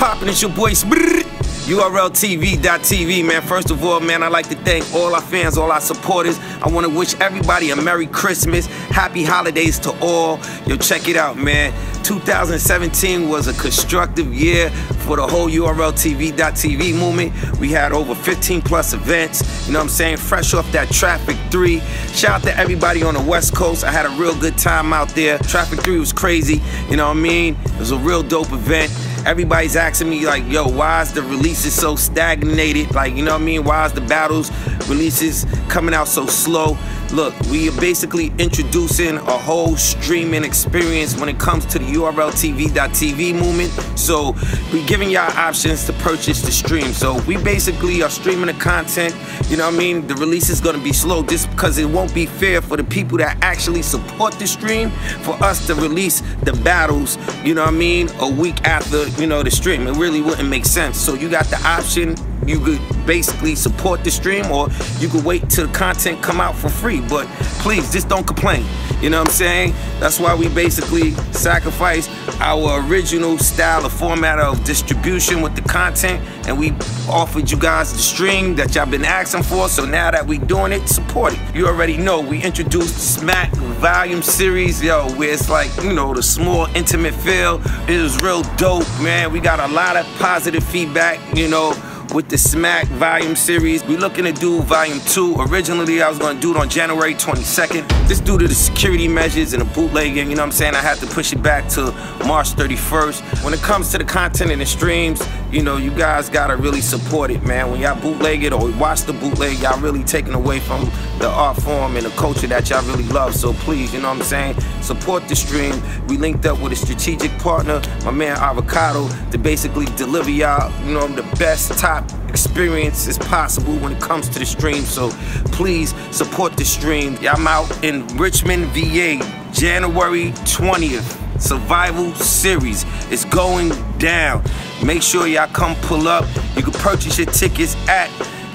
poppin'? It's your boy Sprrr. URLTV.tv, man. First of all, man, I'd like to thank all our fans, all our supporters. I want to wish everybody a Merry Christmas, Happy Holidays to all. Yo, check it out, man. 2017 was a constructive year for the whole URLTV.tv movement. We had over 15 plus events, you know what I'm saying? Fresh off that Traffic 3. Shout out to everybody on the West Coast. I had a real good time out there. Traffic 3 was crazy, you know what I mean? It was a real dope event everybody's asking me like, yo, why is the releases so stagnated? Like, you know what I mean? Why is the battles releases coming out so slow? Look, we are basically introducing a whole streaming experience when it comes to the URLTV.tv movement. So we're giving y'all options to purchase the stream. So we basically are streaming the content. You know what I mean? The release is gonna be slow just because it won't be fair for the people that actually support the stream for us to release the battles, you know what I mean, a week after, you know, the stream. It really wouldn't make sense. So you got the option you could basically support the stream or you could wait till the content come out for free. But please, just don't complain. You know what I'm saying? That's why we basically sacrifice our original style of format of distribution with the content and we offered you guys the stream that y'all been asking for. So now that we doing it, support it. You already know we introduced Smack Volume Series, yo, where it's like, you know, the small intimate feel. It was real dope, man. We got a lot of positive feedback, you know, with the Smack Volume Series. We looking to do Volume 2. Originally, I was gonna do it on January 22nd. Just due to the security measures and the bootlegging, you know what I'm saying? I had to push it back to March 31st. When it comes to the content and the streams, you know, you guys gotta really support it, man. When y'all bootleg it or watch the bootleg, y'all really taking away from the art form and the culture that y'all really love. So please, you know what I'm saying? Support the stream. We linked up with a strategic partner, my man Avocado, to basically deliver y'all, you know, the best top experience as possible when it comes to the stream. So please support the stream. I'm out in Richmond, VA, January 20th. Survivor Series is going down. Make sure y'all come pull up. You can purchase your tickets at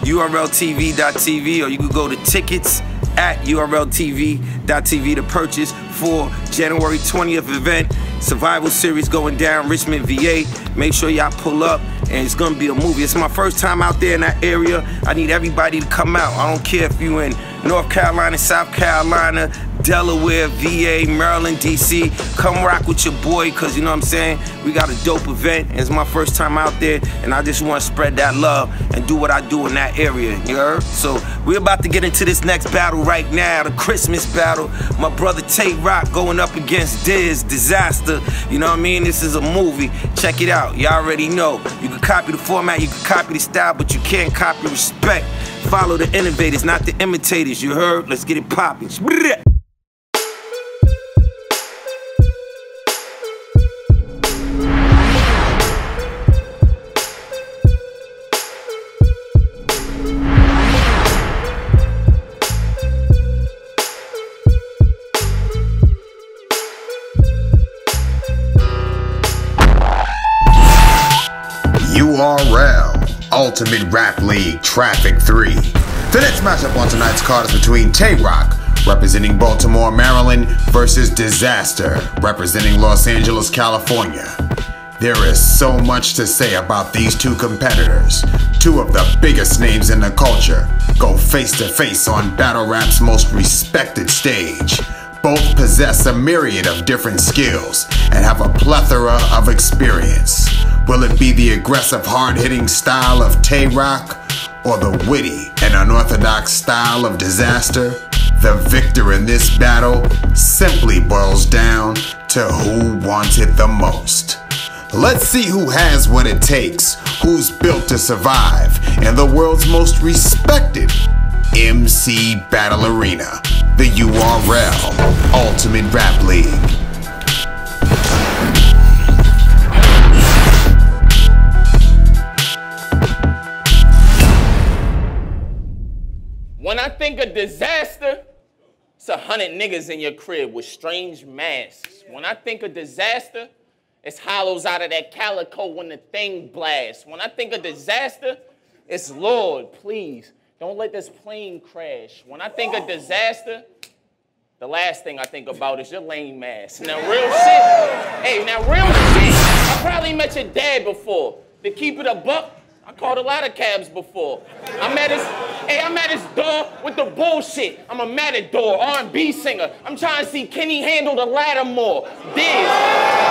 urltv.tv or you can go to tickets at urltv.tv to purchase for January 20th event. Survivor Series going down, Richmond, VA. Make sure y'all pull up and it's gonna be a movie. It's my first time out there in that area. I need everybody to come out. I don't care if you in North Carolina, South Carolina, Delaware, VA, Maryland, DC. Come rock with your boy, cause you know what I'm saying? We got a dope event. It's my first time out there, and I just wanna spread that love and do what I do in that area, you heard? So we're about to get into this next battle right now, the Christmas battle. My brother Tay Roc going up against Diz, Dizaster. You know what I mean? This is a movie. Check it out. You already know. You can copy the format, you can copy the style, but you can't copy respect. Follow the innovators, not the imitators. You heard? Let's get it popping. Ultimate Rap League Traffic 3. The next matchup on tonight's card is between Tay Roc, representing Baltimore, Maryland, versus Dizaster, representing Los Angeles, California. There is so much to say about these two competitors. Two of the biggest names in the culture go face to face on battle rap's most respected stage. Both possess a myriad of different skills and have a plethora of experience. Will it be the aggressive, hard hitting style of Tay Roc or the witty and unorthodox style of Dizaster? The victor in this battle simply boils down to who wants it the most. Let's see who has what it takes, who's built to survive in the world's most respected MC Battle Arena, the URL Ultimate Rap League. When I think of disaster, it's a hundred niggas in your crib with strange masks. When I think of disaster, it's hollows out of that calico when the thing blasts. When I think of disaster, it's Lord, please, don't let this plane crash. When I think of disaster, The last thing I think about is your lame ass. Now, real shit. Hey, now, real shit. I probably met your dad before. To keep it a buck, I called a lot of cabs before. I'm at his, hey, I'm at his door with the bullshit. I'm a matador, R&B singer. I'm trying to see Kenny handle the ladder more. Diz.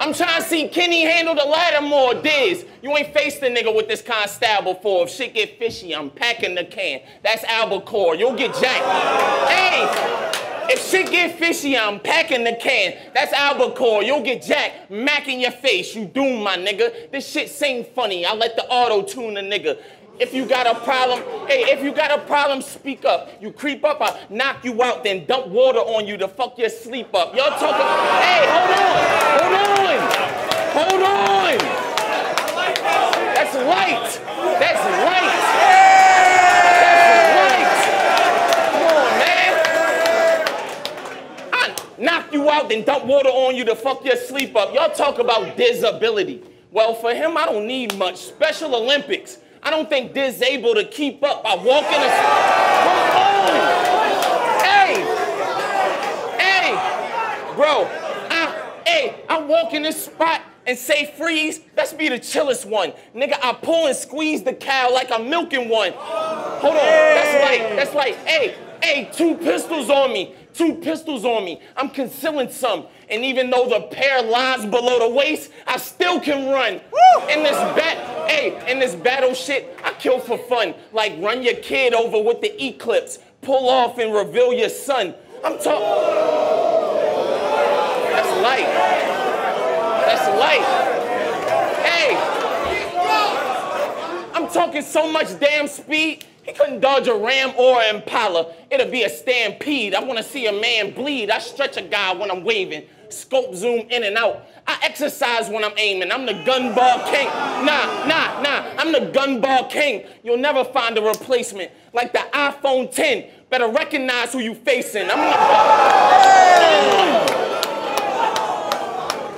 I'm trying to see Kenny handle the ladder more. Diz, you ain't faced a nigga with this style before. If shit get fishy, I'm packing the can. That's albacore. You'll get jacked. Hey, if shit get fishy, I'm packing the can. That's albacore. You'll get jacked. Mac in your face. You doomed, my nigga. This shit sing funny. I let the auto tune the nigga. If you got a problem, hey, if you got a problem, speak up. You creep up, I knock you out, then dump water on you to fuck your sleep up. Y'all talking, hey, hold on, hold on, hold on. That's light. That's light. Hey! Come on, man! I knock you out, then dump water on you to fuck your sleep up. Y'all talk about disability. Well, for him, I don't need much. Special Olympics. I don't think Diz able to keep up by walking a. Come on! Hey! Hey! Bro, I, hey, I walk in this spot and say freeze, that's be the chillest one. Nigga, I pull and squeeze the cow like I'm milking one. Hold on, that's like, that's like, hey, hey, two pistols on me, two pistols on me. I'm concealing some. And even though the pair lies below the waist, I still can run. Woo! In this bat, hey, in this battle shit, I kill for fun. Like run your kid over with the eclipse, pull off and reveal your son. I'm talking. That's light. That's light. Hey, I'm talking so much damn speed. He couldn't dodge a ram or an impala. It'll be a stampede. I want to see a man bleed. I stretch a guy when I'm waving scope zoom in and out. I exercise when I'm aiming. I'm the gun ball king. Nah, nah, nah. I'm the gun ball king. You'll never find a replacement like the iPhone 10. Better recognize who you facing. I'm the.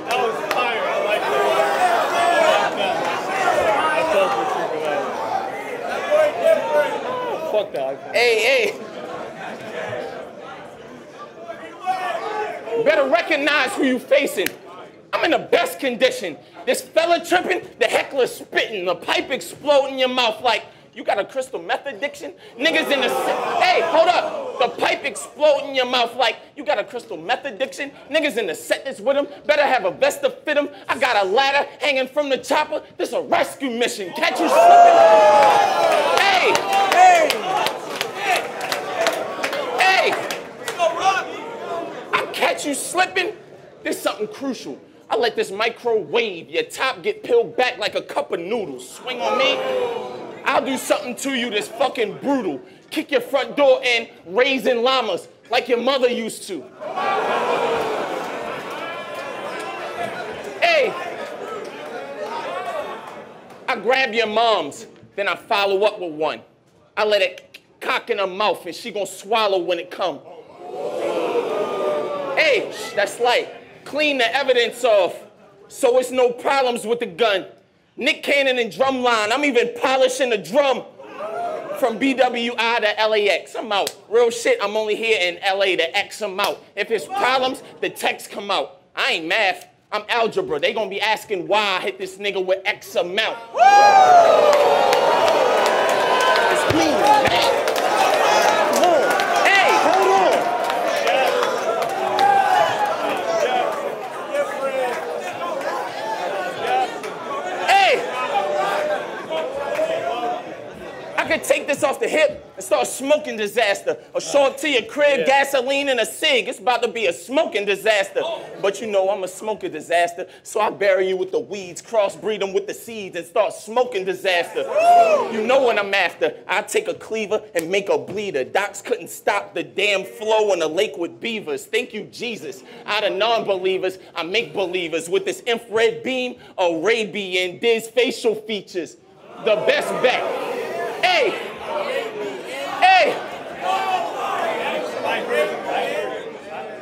That was fire. I like that. Hey, hey. better recognize who you facing. I'm in the best condition. This fella tripping, the heckler spitting, the pipe exploding in your mouth like, you got a crystal meth addiction? Niggas in the hey, hold up. The pipe exploding in your mouth like you got a crystal meth addiction. Niggas in the set that's with him better have a vest to fit him. I got a ladder hanging from the chopper. This a rescue mission. Catch you slipping. Hey, hey, hey catch you slipping, there's something crucial. I let this microwave your top get peeled back like a cup of noodles. Swing on me, I'll do something to you that's fucking brutal. Kick your front door in, raising llamas like your mother used to. hey, I grab your mom's, then I follow up with one. I let it cock in her mouth and she gonna swallow when it come. Hey, that's light. Clean the evidence off so it's no problems with the gun. Nick Cannon and drumline. I'm even polishing the drum from BWI to LAX. I'm out. Real shit, I'm only here in LA to X them out. If it's problems, the text come out. I ain't math, I'm algebra. They gonna be asking why I hit this nigga with X amount. It's me. could take this off the hip and start smoking disaster. Up to your crib, yeah. gasoline and a cig. It's about to be a smoking disaster. Oh. But you know I'm a smoking disaster, so I bury you with the weeds, crossbreed them with the seeds, and start smoking disaster. You know what I'm after. I take a cleaver and make a bleeder. Docs couldn't stop the damn flow in the lake with beavers. Thank you, Jesus. Out of non-believers, I make believers with this infrared beam, Arabian, Diz facial features. The best bet. Hey! Hey!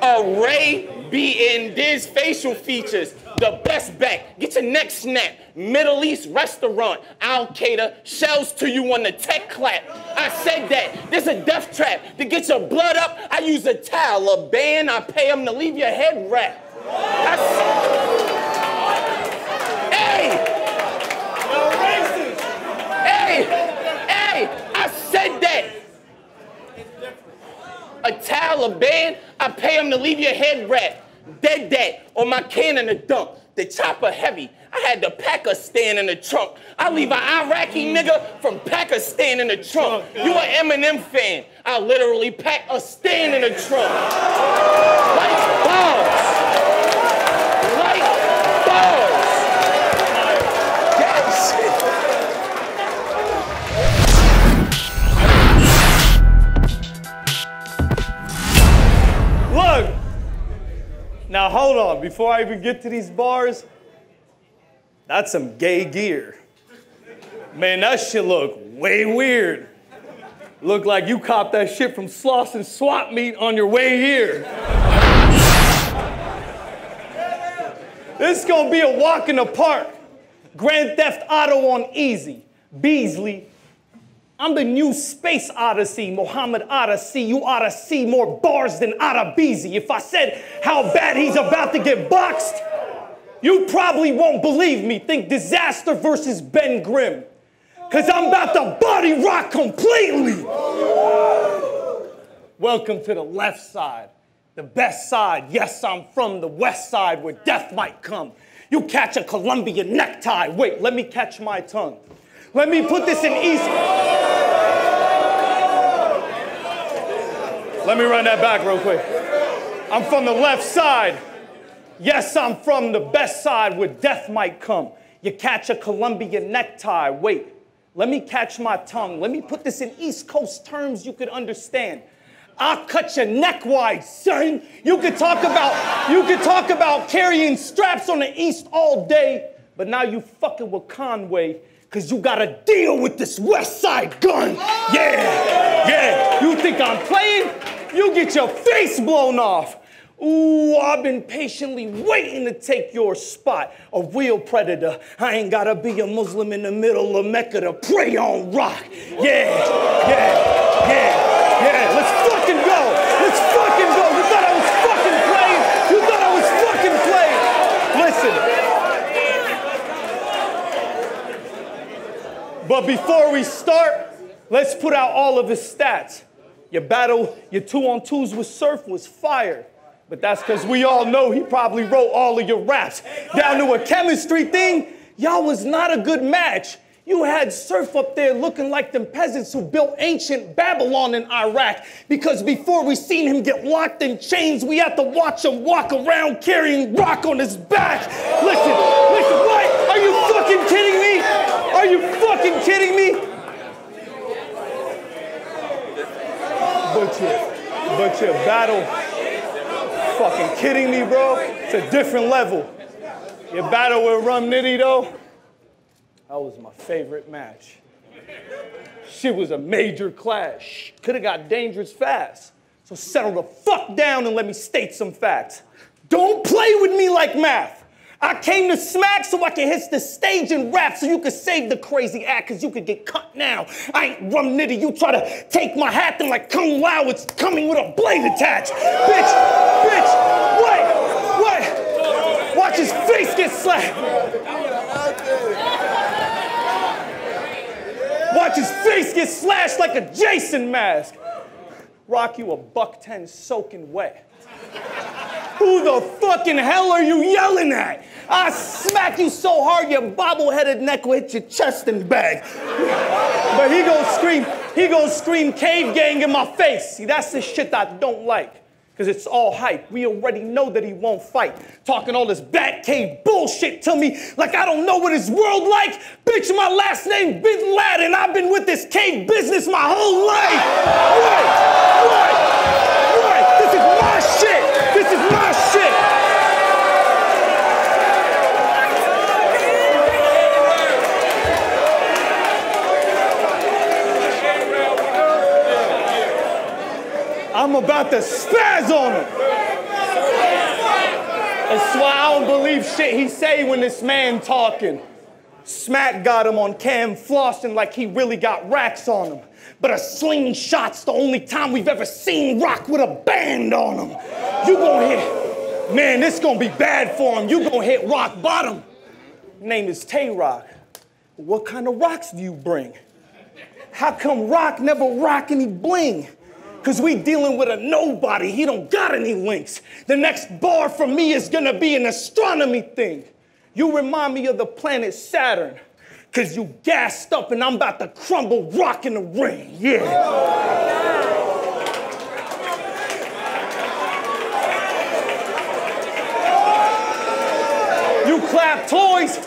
A Ray beating, there's facial features. The best bet, get your neck snapped. Middle East restaurant, Al Qaeda, shells to you on the tech clap. I said that, there's a death trap. To get your blood up, I use a Taliban, I pay them to leave your head wrapped. I said, hey! Hey! Hey! I said that! A Taliban, I pay them to leave your head wrapped. Dead that on my can in the dump. The chopper heavy. I had the Pakistan in the trunk. I leave an Iraqi nigga from Pakistan in the trunk. You an Eminem fan? I literally pack a stand in the trunk. Like bombs. Like bombs. Now hold on, before I even get to these bars, that's some gay gear. Man, that shit look way weird. Look like you copped that shit from Slauson Swap Meet on your way here. This is gonna be a walk in the park. Grand Theft Auto on easy. Beasley, I'm the new space odyssey, Muhammad Odyssey. You ought to see more bars than Beezy. If I said how bad he's about to get boxed, you probably won't believe me. Think disaster versus Ben Grimm. Cause I'm about to body rock completely. Welcome to the left side, the best side. Yes, I'm from the west side where death might come. You catch a Colombian necktie. Wait, let me catch my tongue. Let me put this in East. Let me run that back real quick. I'm from the left side. Yes, I'm from the best side where death might come. You catch a Colombian necktie. Wait, let me catch my tongue. Let me put this in East Coast terms you could understand. I'll cut your neck wide, son. You could talk about you could talk about carrying straps on the East all day, but now you fucking with Conway Cause you gotta deal with this West Side gun. Yeah, yeah. You think I'm playing? You get your face blown off. Ooh, I've been patiently waiting to take your spot. A real predator. I ain't gotta be a Muslim in the middle of Mecca to prey on rock. Yeah, yeah, yeah, yeah. Let's fucking go. Let's fucking go. You thought I was fucking playing? You thought I was fucking playing? Listen. But before we start, let's put out all of his stats. Your battle, your two on twos with Surf was fire. But that's because we all know he probably wrote all of your raps. Down to a chemistry thing, y'all was not a good match. You had Surf up there looking like them peasants who built ancient Babylon in Iraq because before we seen him get locked in chains, we had to watch him walk around carrying rock on his back. Listen, listen, what? Are you fucking kidding me? Are you fucking kidding me? But your, but your battle, fucking kidding me, bro? It's a different level. Your battle with Rum Nitty, though, that was my favorite match. Shit was a major clash. Could have got dangerous fast. So settle the fuck down and let me state some facts. Don't play with me like math. I came to smack so I can hit the stage and rap so you could save the crazy act because you could get cut now. I ain't rum nitty. You try to take my hat and like Kung Lao, it's coming with a blade attached. Bitch, bitch, what? What? Watch his face get slapped. Watch his face get slashed like a Jason mask. Rock you a buck ten soaking wet. Who the fucking hell are you yelling at? I smack you so hard your bobble-headed neck will hit your chest and back. but he gonna scream, he gonna scream cave gang in my face. See, that's the shit I don't like. Cause it's all hype. We already know that he won't fight. Talking all this Batcave bullshit to me like I don't know what his world like. Bitch, my last name Bin Laden. I've been with this cave business my whole life. What? What? I'm about to spaz on him. That's why I don't believe shit he say when this man talking. Smack got him on cam flossing like he really got racks on him. But a slingshot's the only time we've ever seen Rock with a band on him. You gonna hit, man, this gonna be bad for him. You gonna hit rock bottom. Name is Tay Roc. What kind of rocks do you bring? How come Rock never rock any bling? Cause we dealing with a nobody, he don't got any links. The next bar for me is gonna be an astronomy thing. You remind me of the planet Saturn, cause you gassed up and I'm about to crumble rock in the ring, yeah. You clap toys,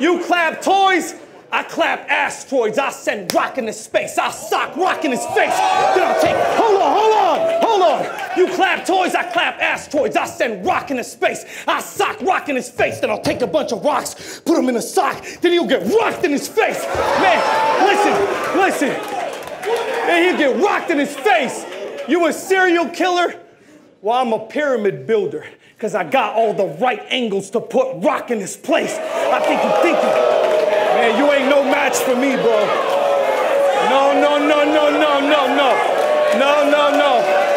you clap toys, I clap asteroids, I send rock into space, I sock rock in his face. Then I'll take, hold on, hold on, hold on. You clap toys, I clap asteroids, I send rock into space, I sock rock in his face. Then I'll take a bunch of rocks, put them in a sock, then he'll get rocked in his face. Man, listen, listen. And he'll get rocked in his face. You a serial killer? Well, I'm a pyramid builder, because I got all the right angles to put rock in his place. I think you're thinking. Man, you ain't no match for me, bro. No, no, no, no, no, no, no. No, no, no.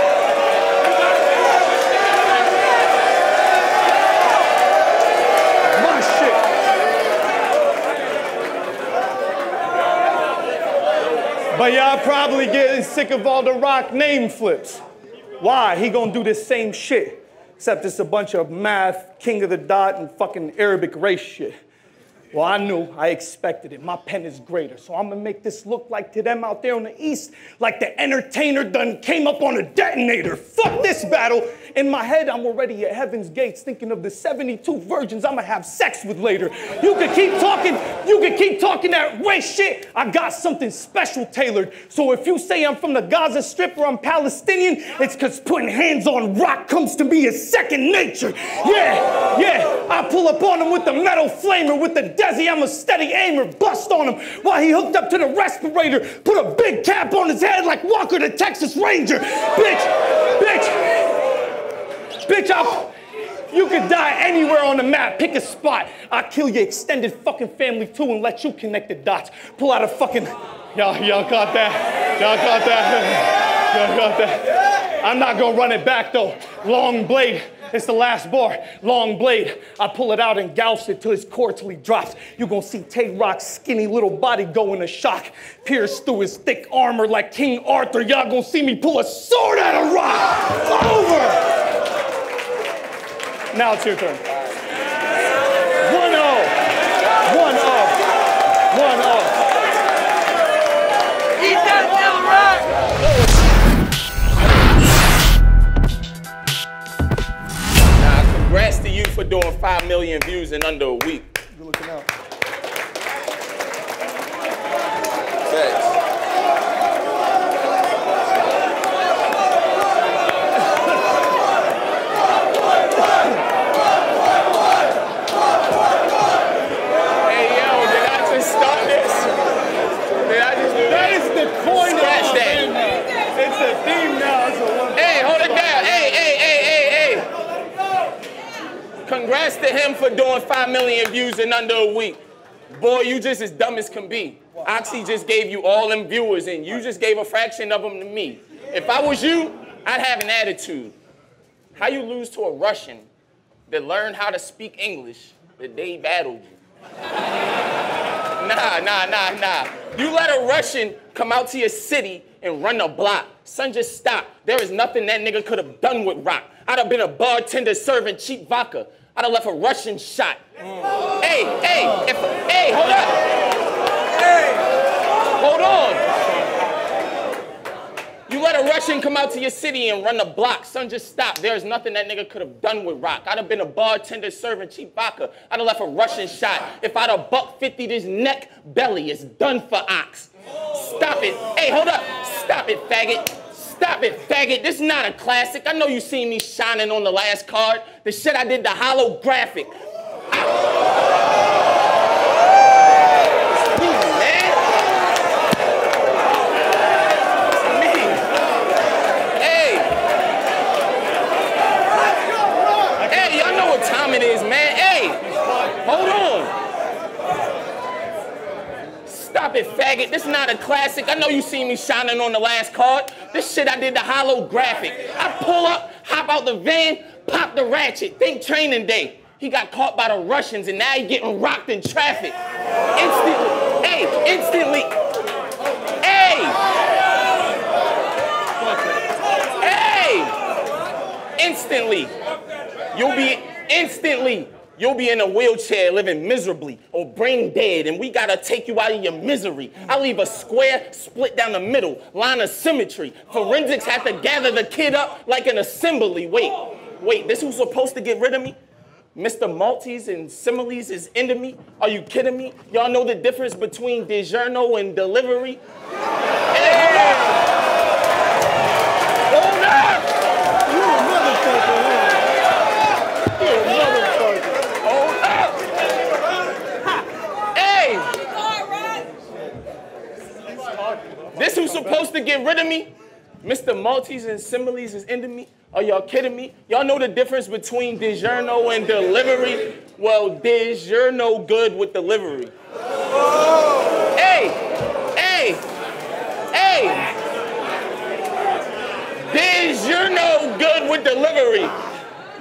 But y'all probably getting sick of all the rock name flips. Why? He gonna do this same shit. Except it's a bunch of math, king of the dot, and fucking Arabic race shit. Well, I knew, I expected it. My pen is greater. So I'm gonna make this look like to them out there on the east, like the entertainer done came up on a detonator. Fuck this battle. In my head, I'm already at heaven's gates thinking of the 72 virgins I'm gonna have sex with later. You can keep talking, you can keep talking that race shit. I got something special tailored. So if you say I'm from the Gaza Strip or I'm Palestinian, it's cause putting hands on rock comes to me as second nature. Yeah, yeah. I pull up on him with the metal flamer, with the Desi, I'm a steady aimer, bust on him while he hooked up to the respirator, put a big cap on his head like Walker the Texas Ranger. Bitch, bitch, bitch, I'll, you could die anywhere on the map. Pick a spot. I'll kill your extended fucking family too and let you connect the dots. Pull out a fucking, y'all, y'all got that. Y'all got that. Y'all got that. I'm not gonna run it back though. Long blade. It's the last bar. Long blade. I pull it out and gouge it till his core till he drops. you gonna see Tay Roc's skinny little body go into shock. Pierce through his thick armor like King Arthur. Y'all gonna see me pull a sword out of rock. Over. Now it's your turn. Congrats to you for doing 5 million views in under a week. Good looking out. Thanks. Hey, yo, did I just start this? Did I just do That that? is the coin Scratch of that. now. It's the theme now. It's a one. Hey, hold it down. Hey, hey, hey, hey, hey. Congrats to him for doing 5 million views in under a week. Boy, you just as dumb as can be. Oxxxy just gave you all them viewers and you just gave a fraction of them to me. If I was you, I'd have an attitude. How you lose to a Russian that learned how to speak English the day he battled you? Nah, nah, nah, nah. You let a Russian come out to your city and run a block. Son, just stop. There is nothing that nigga could have done with rock. I'd have been a bartender serving cheap vodka. I'd have left a Russian shot. Hey, hey, if, hey, hold up. Hey, hold on. You let a Russian come out to your city and run a block. Son, just stop. There's nothing that nigga could have done with rock. I'd have been a bartender serving cheap vodka. I'd have left a Russian shot. If I'd have buck 50 this neck belly, is done for ox. Stop it. Hey, hold up. Stop it, faggot. Stop it, faggot. This is not a classic. I know you seen me shining on the last card. The shit I did the holographic. Me, man. Me. Hey. Hey, y'all know what time Stop it, faggot. This is not a classic. I know you see me shining on the last card. This shit I did the holographic. I pull up, hop out the van, pop the ratchet. Think training day. He got caught by the Russians and now he getting rocked in traffic. Instantly. Hey, instantly. Hey. Hey. Instantly. You'll be instantly. You'll be in a wheelchair living miserably or brain dead, and we gotta take you out of your misery. I leave a square split down the middle, line of symmetry. Forensics have to gather the kid up like an assembly. Wait, wait, this who's supposed to get rid of me? Mr. Maltese and similes is into me? Are you kidding me? Y'all know the difference between DiGiorno and delivery hold up! Hold up! You a motherfucker, huh? You a motherfucker. Hold up! Hey! This who's supposed to get rid of me? Mr. Maltese and similes is into me? Are y'all kidding me? Y'all know the difference between DiGiorno and delivery? Well, Diz, you're no good with delivery. Hey! Hey! Hey! Diz, you're no good with delivery.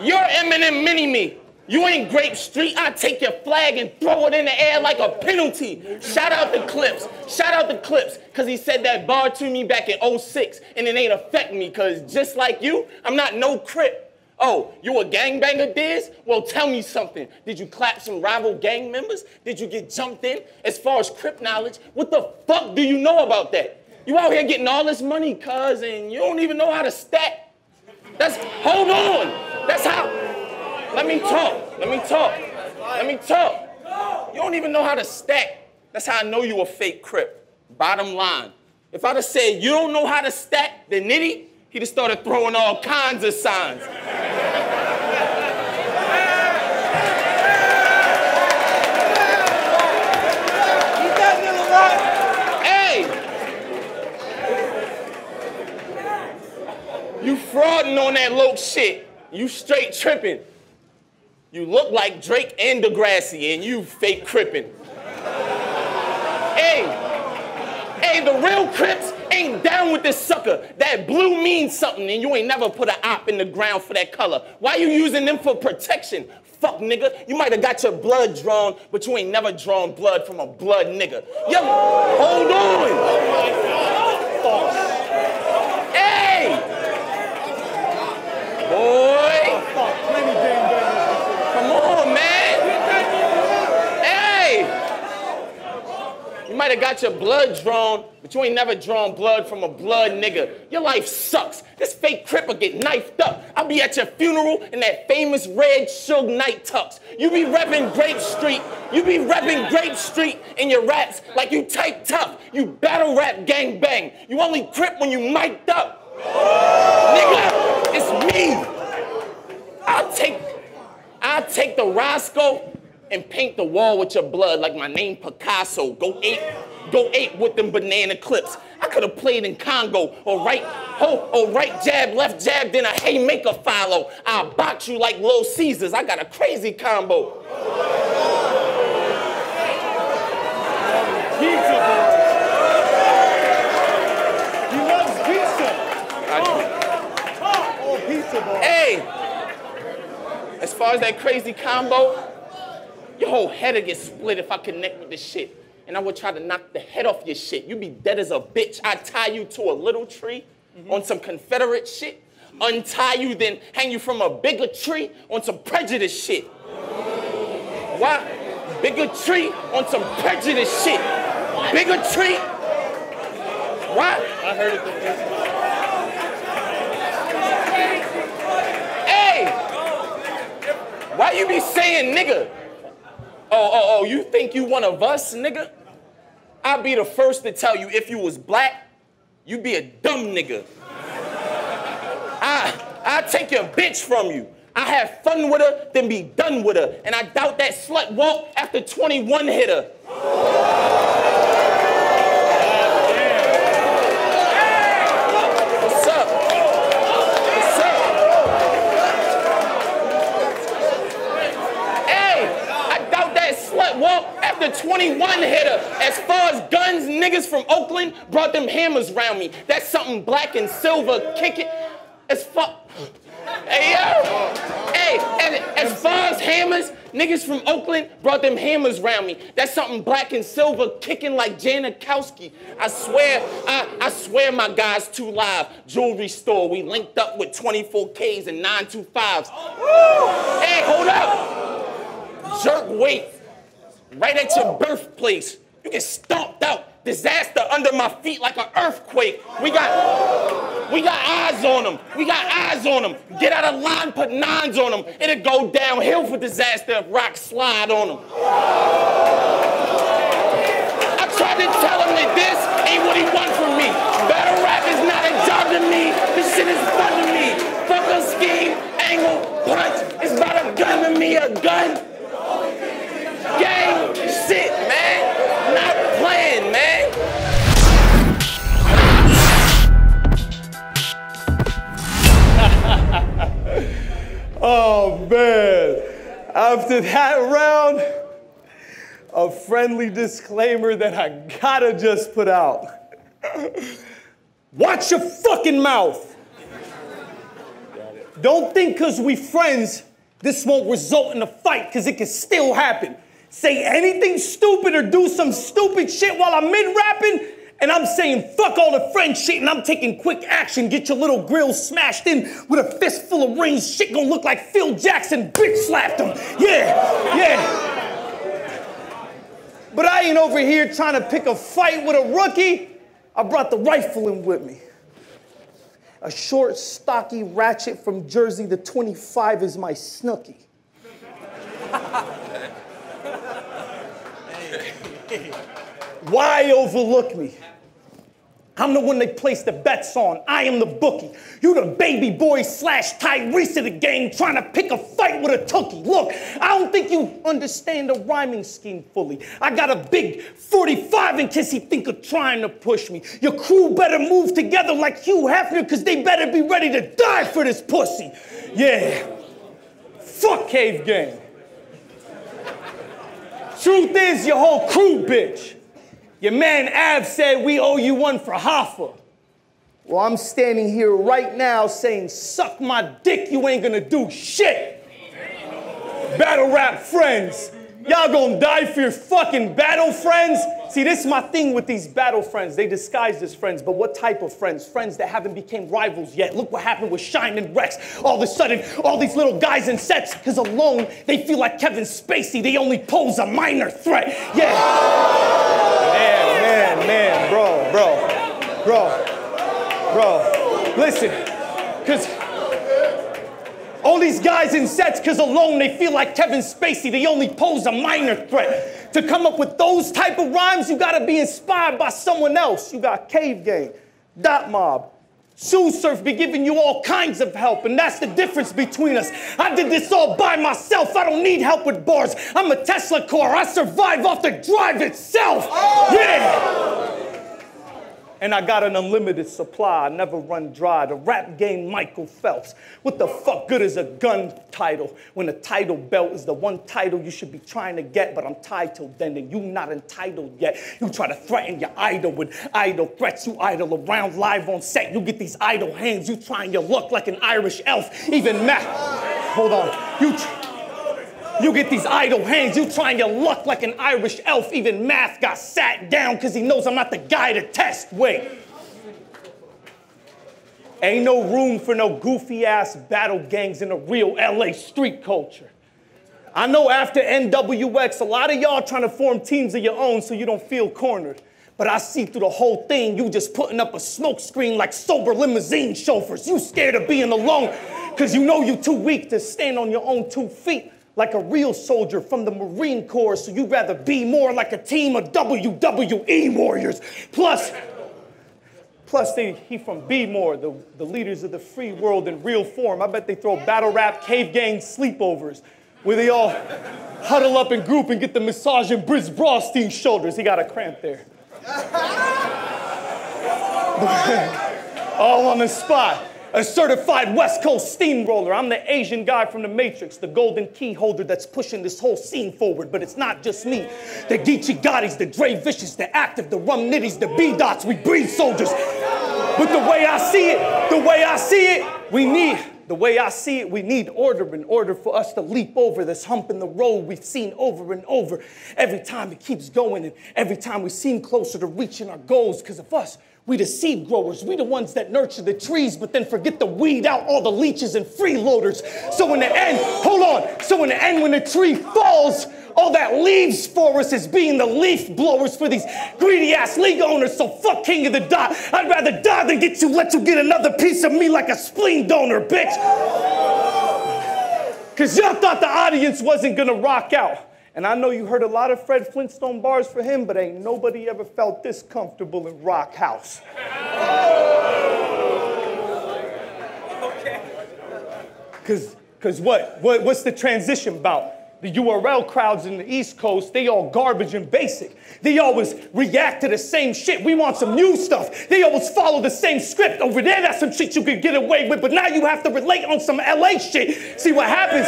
You're Eminem Mini Me. You ain't Grape Street. I take your flag and throw it in the air like a penalty. Shout out the Clips. Shout out the Clips, because he said that bar to me back in 06, and it ain't affect me, because just like you, I'm not no crip. Oh, you a gangbanger, Diz? Well, tell me something. Did you clap some rival gang members? Did you get jumped in? As far as crip knowledge, what the fuck do you know about that? You out here getting all this money, cuz, and you don't even know how to stack. That's, hold on. That's how, let me talk. Let me talk. Let me talk. You don't even know how to stack. That's how I know you a fake crip. Bottom line. If I'd have said you don't know how to stack, the Nitty, he'd have started throwing all kinds of signs. Hey! You frauding on that low shit. You straight tripping. You look like Drake and Degrassi, and you fake crippin'. hey, hey, the real Crips ain't down with this sucker. That blue means something, and you ain't never put an op in the ground for that color. Why you using them for protection? Fuck, nigga. You might have got your blood drawn, but you ain't never drawn blood from a blood nigga. Yo, hold on. Oh Hey! Boy! Fuck, plenty gangbangers. Come on, man. Hey! You might have got your blood drawn, but you ain't never drawn blood from a blood nigga. Your life sucks. This fake cripper get knifed up. I'll be at your funeral in that famous red Suge Knight tux. You be repping Grape Street. You be repping Grape Street in your raps like you type tough. You battle rap gang bang. You only crip when you mic'd up. Nigga, it's me. I'll take I'll take the Roscoe and paint the wall with your blood like my name Picasso. Go ape, go ape with them banana clips. I could have played in Congo or right, ho, or right jab, left jab, then a haymaker follow. I'll box you like Little Caesars. I got a crazy combo. Pizza, boy. He loves pizza. Oh. Hey, as far as that crazy combo, your whole head'll get split if I connect with this shit. And I will try to knock the head off your shit. You be dead as a bitch. I tie you to a little tree on some Confederate shit, untie you, then hang you from a bigger tree on some prejudice shit. Why? Bigger tree on some prejudice shit. Bigger tree. Why? I heard it the first time. Hey! Why you be saying nigga? Oh, oh, oh, you think you one of us, nigga? I'll be the first to tell you if you was black, you'd be a dumb nigga. I, I take your bitch from you. I have fun with her, then be done with her. And I doubt that slut walk after 21 hit her. What's up? What's up? Hey, I doubt that slut walk after after 21 hit her. As far as guns, niggas from Oakland brought them hammers round me. That's something black and silver kicking. As fuck. Hey, yo. Hey, as, as far as hammers, niggas from Oakland brought them hammers round me. That's something black and silver kicking like Janikowski. I swear, I, I swear my guy's too live. Jewelry store, we linked up with 24Ks and 925s. Hey, hold up. Jerk weight. Right at your birthplace. You get stomped out. Disaster under my feet like an earthquake. We got, we got eyes on them. We got eyes on them. Get out of line, put nines on them. It'll go downhill for disaster if rocks slide on them. I tried to tell him that this ain't what he want from me. Battle rap is not a job to me. This shit is fun to me. Fuck a scheme, angle, punch. It's about a gun to me, a gun. Gang shit, Oh man. After that round, a friendly disclaimer that I gotta just put out. Watch your fucking mouth. Don't think because we friends, this won't result in a fight, because it can still happen. Say anything stupid or do some stupid shit while I'm mid rapping, and I'm saying fuck all the friend shit, and I'm taking quick action. Get your little grill smashed in with a fistful of rings. Shit gonna look like Phil Jackson bitch slapped him. Yeah, yeah. But I ain't over here trying to pick a fight with a rookie. I brought the rifle in with me. A short, stocky ratchet from Jersey, the 25 is my snooky. Why overlook me? I'm the one they place the bets on. I am the bookie. You the baby boy slash Tyrese of the game trying to pick a fight with a tookie. Look, I don't think you understand the rhyming scheme fully. I got a big 45 in case he think of trying to push me. Your crew better move together like Hugh Hefner because they better be ready to die for this pussy. Yeah. Fuck Cave Gang. Truth is, your whole crew, bitch. Your man Av said we owe you one for Hoffa. Well, I'm standing here right now saying, suck my dick, you ain't gonna do shit. Battle rap friends. Y'all gonna die for your fucking battle friends? See, this is my thing with these battle friends. They disguise as friends, but what type of friends? Friends that haven't became rivals yet. Look what happened with Shine and Rex. All of a sudden, all these little guys in sets, because alone, they feel like Kevin Spacey. They only pose a minor threat. Yeah. Man, man, man, bro, bro, bro, bro. Listen, because all these guys in sets, because alone they feel like Kevin Spacey, they only pose a minor threat. To come up with those type of rhymes, you gotta be inspired by someone else. You got Cave Gang, Dot Mob, Tsu Surf be giving you all kinds of help, and that's the difference between us. I did this all by myself. I don't need help with bars. I'm a Tesla car. I survive off the drive itself. Oh. Yeah. And I got an unlimited supply. I never run dry. The rap game, Michael Phelps. What the fuck good is a gun title when the title belt is the one title you should be trying to get? But I'm tied till then, and you not entitled yet. You try to threaten your idol with idle threats. You idle around live on set. You get these idle hands. You trying your luck like an Irish elf. Even Matt. Hold on. You. Tr- you get these idle hands, you trying your luck like an Irish elf. Even math got sat down because he knows I'm not the guy to test. Wait. Ain't no room for no goofy ass battle gangs in a real LA street culture. I know after NWX, a lot of y'all trying to form teams of your own so you don't feel cornered. But I see through the whole thing, you just putting up a smoke screen like sober limousine chauffeurs. You scared of being alone because you know you too weak to stand on your own two feet like a real soldier from the Marine Corps, so you'd rather be more like a team of WWE warriors. Plus, plus they, he from B More, the, the leaders of the free world in real form. I bet they throw battle rap cave gang sleepovers where they all huddle up in group and get the massage in Brizz Rawsteen's shoulders. He got a cramp there. all on the spot. A certified West Coast steamroller. I'm the Asian guy from the Matrix, the golden key holder that's pushing this whole scene forward. But it's not just me. The Geechi Gottis, the Dre Vicious, the Active, the Rum Nitties, the B Dots, we breathe soldiers. But the way I see it, the way I see it, we need the way I see it, we need order in order for us to leap over this hump in the road we've seen over and over. Every time it keeps going, and every time we seem closer to reaching our goals because of us. We the seed growers, we the ones that nurture the trees, but then forget to weed out all the leeches and freeloaders. So in the end, hold on, so in the end, when the tree falls, all that leaves for us is being the leaf blowers for these greedy ass league owners. So fuck King of the Dot. I'd rather die than get you, let you get another piece of me like a spleen donor, bitch. Cause y'all thought the audience wasn't gonna rock out. And I know you heard a lot of Fred Flintstone bars for him, but ain't nobody ever felt this comfortable in Rock House. Cause, Cause what? what? What's the transition about? The URL crowds in the East Coast, they all garbage and basic. They always react to the same shit. We want some new stuff. They always follow the same script. Over there, that's some shit you could get away with, but now you have to relate on some LA shit. See what happens?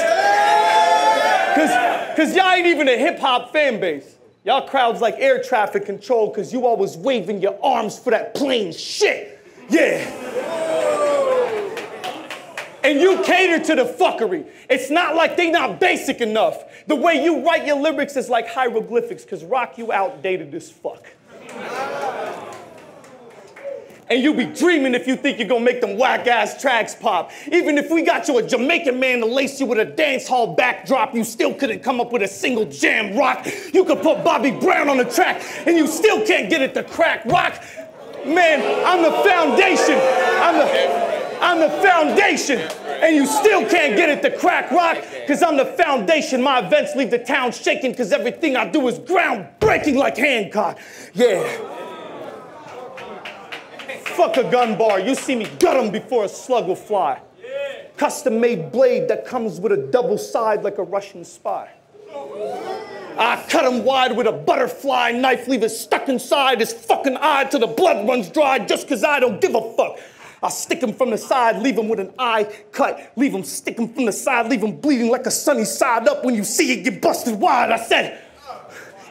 Cause, Cause y'all ain't even a hip hop fan base. Y'all crowds like air traffic control, cause you always waving your arms for that plain shit. Yeah and you cater to the fuckery. It's not like they not basic enough. The way you write your lyrics is like hieroglyphics, because Roc you outdated as fuck. And you be dreaming if you think you're gonna make them whack ass tracks pop. Even if we got you a Jamaican man to lace you with a dance hall backdrop, you still couldn't come up with a single jam rock. You could put Bobby Brown on the track, and you still can't get it to crack rock. Man, I'm the foundation. I'm the I'm the foundation. And you still can't get it to crack rock because I'm the foundation. My events leave the town shaking because everything I do is groundbreaking like Hancock. Yeah. Fuck a gun bar. You see me gut him before a slug will fly. Custom made blade that comes with a double side like a Russian spy. I cut him wide with a butterfly knife, leave it stuck inside his fucking eye till the blood runs dry just cause I don't give a fuck. I stick him from the side, leave him with an eye cut. Leave him, stick him from the side, leave him bleeding like a sunny side up when you see it get busted wide. I said,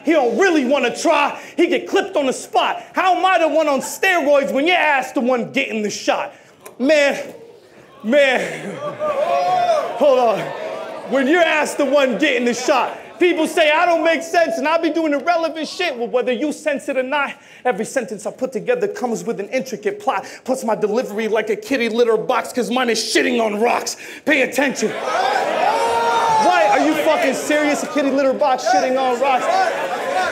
he don't really want to try. He get clipped on the spot. How am I the one on steroids when your ass the one getting the shot? Man, man, hold on. When your ass the one getting the shot, People say I don't make sense and I be doing irrelevant shit. Well, whether you sense it or not, every sentence I put together comes with an intricate plot. Plus my delivery like a kitty litter box, cause mine is shitting on rocks. Pay attention. Why are you fucking serious? A kitty litter box shitting on rocks?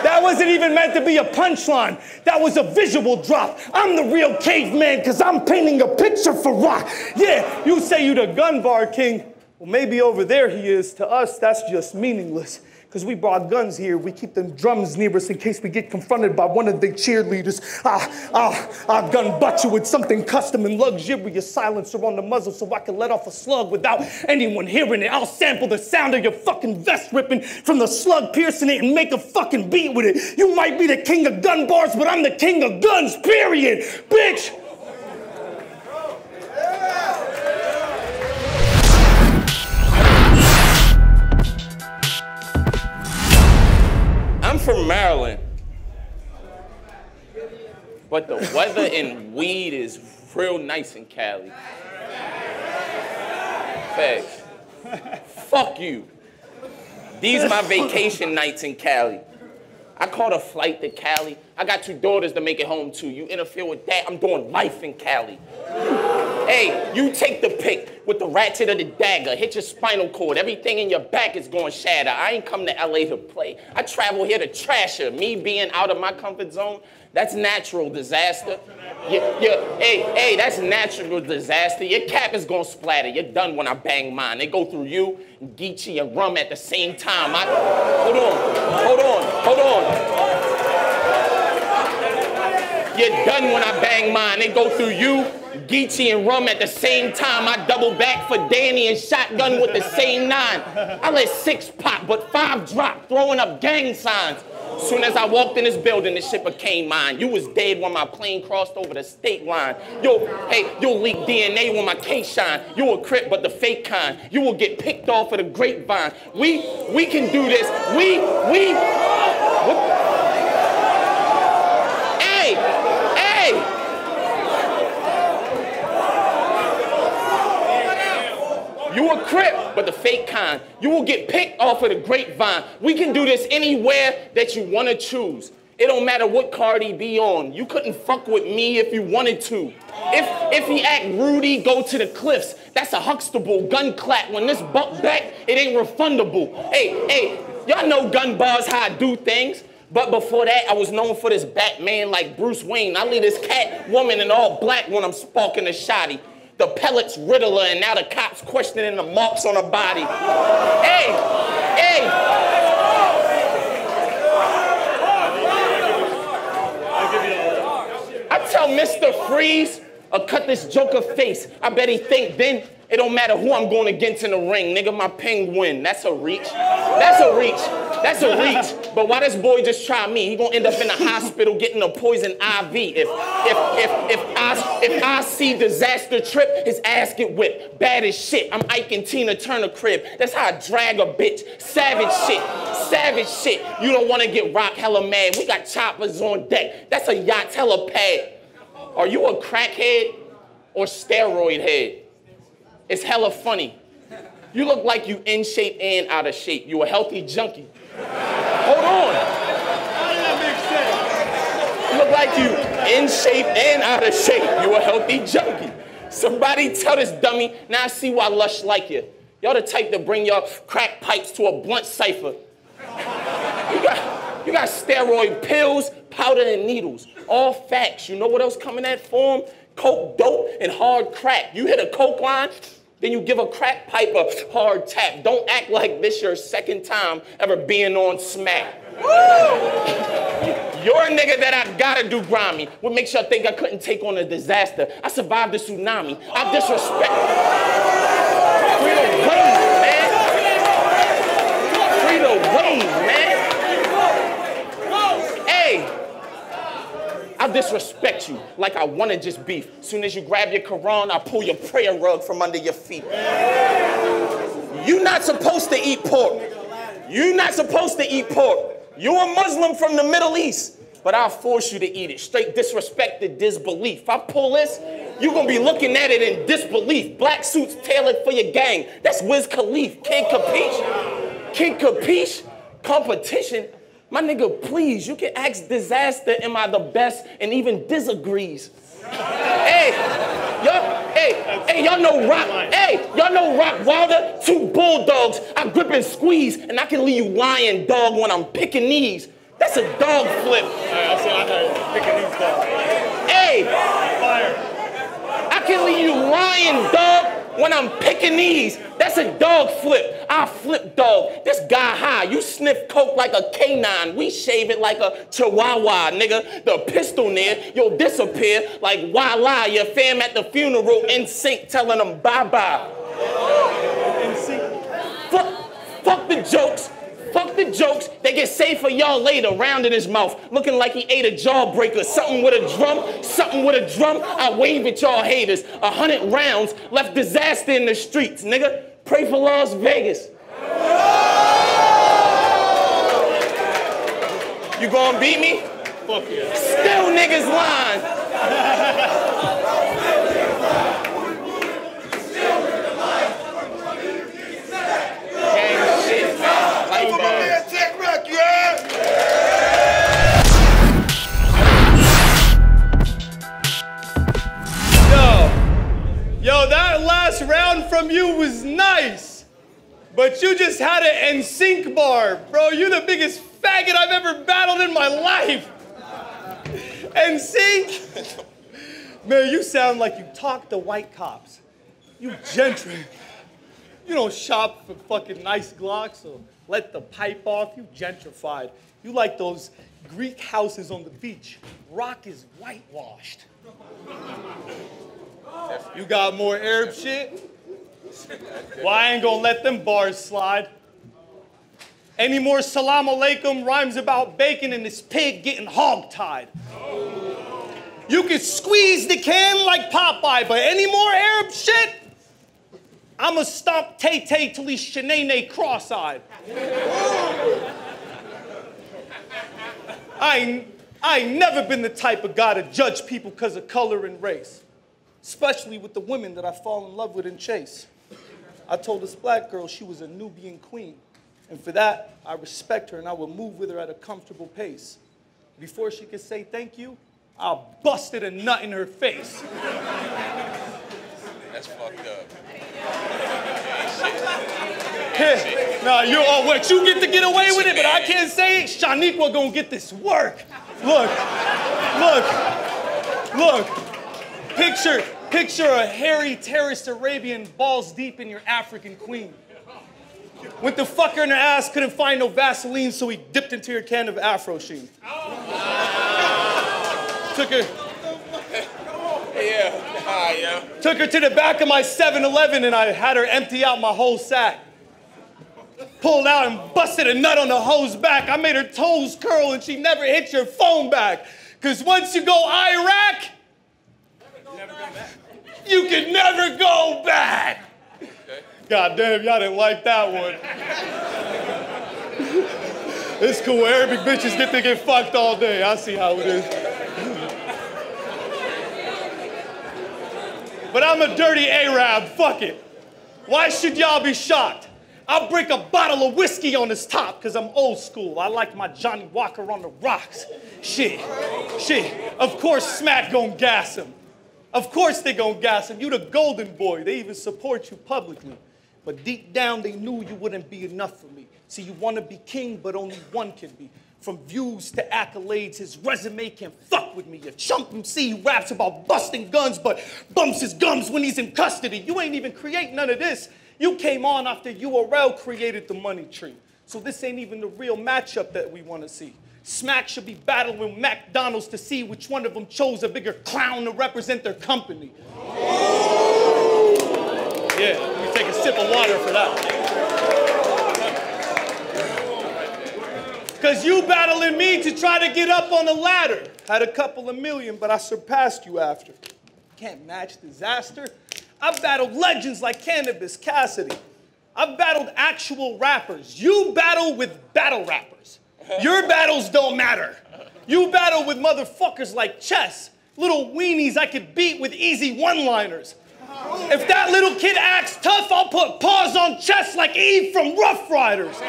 That wasn't even meant to be a punchline. That was a visual drop. I'm the real caveman because I'm painting a picture for Roc. Yeah, you say you the gun bar king. Well, maybe over there he is. To us, that's just meaningless because we brought guns here. We keep them drums near us in case we get confronted by one of the cheerleaders. Ah, ah, I'll gun butt you with something custom and luxurious silencer on the muzzle so I can let off a slug without anyone hearing it. I'll sample the sound of your fucking vest ripping from the slug piercing it and make a fucking beat with it. You might be the king of gun bars, but I'm the king of guns, period. Bitch! From Maryland. But the weather and weed is real nice in Cali. Facts. Fuck you. These are my vacation nights in Cali. I caught a flight to Cali. I got two daughters to make it home to. You interfere with that, I'm doing life in Cali. Hey, you take the pick with the ratchet or the dagger, hit your spinal cord. Everything in your back is going shatter. I ain't come to LA to play. I travel here to trash her. Me being out of my comfort zone, that's natural disaster. Yeah, you, hey, hey, that's natural disaster. Your cap is gonna splatter. You're done when I bang mine. They go through you, Geechi, and Rum at the same time. I, hold on, hold on, hold on. You're done when I bang mine. They go through you, Geechi, and Rum at the same time. I double back for Danny and shotgun with the same nine. I let six pop, but five drop, throwing up gang signs. Soon as I walked in this building, this shit became mine. You was dead when my plane crossed over the state line. Yo, hey, you'll leak DNA when my K-Shine. You a crip, but the fake kind. You will get picked off of the grapevine. We, we can do this. We, we. What? Hey. You a crip, but the fake kind. You will get picked off of the grapevine. We can do this anywhere that you want to choose. It don't matter what Cardi be on. You couldn't fuck with me if you wanted to. If if he act Rudy, go to the cliffs. That's a Huxtable gun clap. When this buck back, it ain't refundable. Hey, hey, y'all know gun bars how I do things. But before that, I was known for this Batman like Bruce Wayne. I leave this cat woman in all black when I'm sparking a shotty the pellets Riddler, and now the cops questioning the marks on her body. hey, hey. I tell Mr. Freeze, uh, cut this joker face. I bet he think then it don't matter who I'm going against in the ring. Nigga, my penguin. That's a reach. That's a reach. That's a reach. But why this boy just try me? He gonna end up in the hospital getting a poison IV. If if if if I if I see Dizaster trip, his ass get whipped. Bad as shit. I'm Ike and Tina Turner crib. That's how I drag a bitch. Savage shit. Savage shit. You don't wanna get Roc hella mad. We got choppers on deck. That's a yacht helipad. Are you a crackhead or steroid head? It's hella funny. You look like you in shape and out of shape. You a healthy junkie. Hold on. How did that make sense? You look like you in shape and out of shape. You a healthy junkie. Somebody tell this dummy, now I see why Lush like you. Y'all the type to bring your crack pipes to a blunt cipher. You got, you got steroid pills, powder, and needles. All facts. You know what else coming in that form? Coke, dope, and hard crack. You hit a coke line, then you give a crack pipe a hard tap. Don't act like this your second time ever being on smack. You're a nigga that I gotta do grimy. What makes y'all think I couldn't take on a Dizaster? I survived the tsunami. I disrespect. Free the wave, man. Free the wave, man. Hey. I disrespect you like I want to just beef. Soon as you grab your Quran, I pull your prayer rug from under your feet. You're not supposed to eat pork. You're not supposed to eat pork. You're a Muslim from the Middle East, but I'll force you to eat it. Straight disrespected disbelief. If I pull this, you're gonna be looking at it in disbelief. Black suits tailored for your gang. That's Wiz Khalif. Kid Capiche? Kid Capiche? Competition? My nigga, please, you can ask Dizaster, am I the best? And even disagrees. hey, y'all, hey, hey, y'all know Rock, hey, y'all know Rock Wilder? Two bulldogs, I grip and squeeze, and I can leave you lying dog when I'm picking these. That's a dog flip. Hey. I can leave you lying dog when I'm picking these. That's a dog flip. I flip dog. This guy high. You sniff coke like a canine. We shave it like a chihuahua, nigga. The pistol near, you'll disappear like voila. Your fam at the funeral in sync telling them bye bye. Fuck, fuck the jokes. Fuck the jokes. They get saved for y'all later, round in his mouth, looking like he ate a jawbreaker. Something with a drum, something with a drum. I wave at y'all haters. A hundred rounds left Dizaster in the streets, nigga. Pray for Las Vegas. You gonna beat me? Fuck yeah. Still niggas lying. Gang shit, man. Like that. Yo, yo, that last round from you was nice, but you just had an NSYNC bar, bro. You the biggest faggot I've ever battled in my life. NSYNC, man, you sound like you talk to white cops. You gentry. You don't shop for fucking nice Glocks or let the pipe off. You gentrified. You like those Greek houses on the beach. Roc is whitewashed. You got more Arab shit? Well, I ain't gonna let them bars slide. Any more salam alaikum rhymes about bacon and this pig getting hog-tied. You can squeeze the can like Popeye, but any more Arab shit, I'ma stomp Tay Tay till he's Shanae cross-eyed. I ain't, I ain't never been the type of guy to judge people because of color and race, especially with the women that I fall in love with and chase. I told this black girl she was a Nubian queen. And for that, I respect her and I will move with her at a comfortable pace. Before she could say thank you, I busted a nut in her face. That's fucked up. Yeah. nah, you're all oh, what you get to get away with it, but I can't say it. Shaniqua gonna get this work. Look, look, look. Picture, picture a hairy terrorist Arabian balls deep in your African queen. Went to fuck her in her ass, couldn't find no Vaseline, so he dipped into your can of Afro sheen. Oh. Took her, Yeah, yeah. took her to the back of my 7-Eleven and I had her empty out my whole sack. Pulled out and busted a nut on the hoe's back. I made her toes curl and she never hit your phone back. Cause once you go Iraq, you can never go back. God damn, y'all didn't like that one. it's cool. Arabic bitches get to get fucked all day. I see how it is. But I'm a dirty Arab. Fuck it. Why should y'all be shocked? I'll break a bottle of whiskey on his top because I'm old school. I like my Johnnie Walker on the rocks. Shit. Shit. Of course, Smack gon' gas him. Of course they gon' gas him. You the golden boy. They even support you publicly. But deep down, they knew you wouldn't be enough for me. See, you wanna be king, but only one can be. From views to accolades, his resume can fuck with me. A chump MC raps about busting guns, but bumps his gums when he's in custody. You ain't even create none of this. You came on after URL created the money tree. So this ain't even the real matchup that we wanna see. Smack should be battling with McDonald's to see which one of them chose a bigger clown to represent their company. Yeah, let me take a sip of water for that. Because you battling me to try to get up on the ladder. Had a couple of million, but I surpassed you after. Can't match disaster. I've battled legends like Canibus Cassidy. I've battled actual rappers. You battle with battle rappers. Your battles don't matter. You battle with motherfuckers like Chess, little weenies I could beat with easy one liners. If that little kid acts tough, I'll put paws on chest like Eve from Ruff Ryders.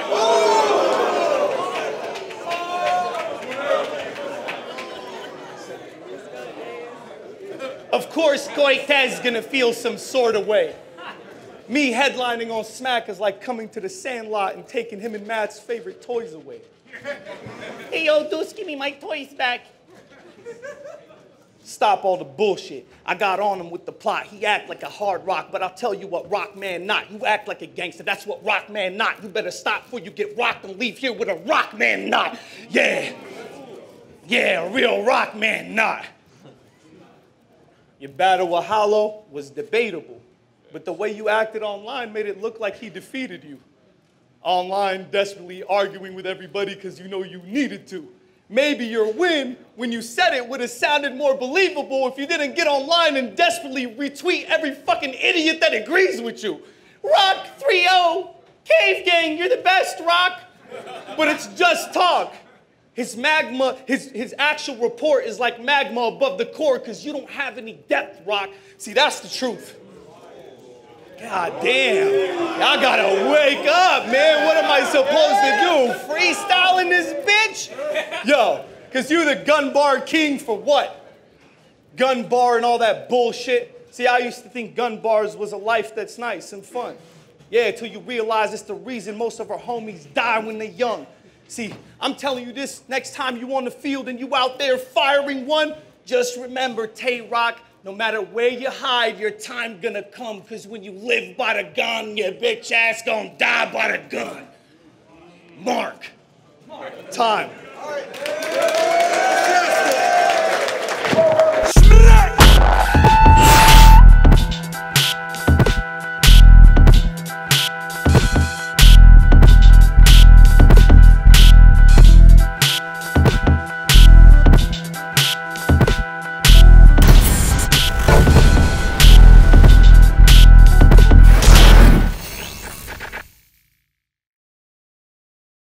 Of course, Goitez gonna feel some sort of way. Me headlining on Smack is like coming to the sandlot and taking him and Matt's favorite toys away. hey, yo, Deuce, give me my toys back. Stop all the bullshit. I got on him with the plot. He act like a hard rock, but I'll tell you what, rock man not. You act like a gangster. That's what rock man not. You better stop before you get rocked and leave here with a rock man not. Yeah. Yeah, a real rock man not. Your battle with Hollow was debatable, but the way you acted online made it look like he defeated you. Online, desperately arguing with everybody because you know you needed to. Maybe your win, when you said it, would have sounded more believable if you didn't get online and desperately retweet every fucking idiot that agrees with you. Rock 3 0, Cave Gang, you're the best, Roc. But it's just talk. His magma, his, his actual report is like magma above the core because you don't have any depth, Roc. See, that's the truth. God damn. Y'all gotta wake up, man. What am I supposed to do? Freestyling this bitch? Yo, because you the gun bar king for what? Gun bar and all that bullshit. See, I used to think gun bars was a life that's nice and fun. Yeah, until you realize it's the reason most of our homies die when they're young. See, I'm telling you this next time you on the field and you out there firing one, just remember, Tay Roc, no matter where you hide, your time gonna come. Cause when you live by the gun, your bitch ass gonna die by the gun. Mark. Mark. Time.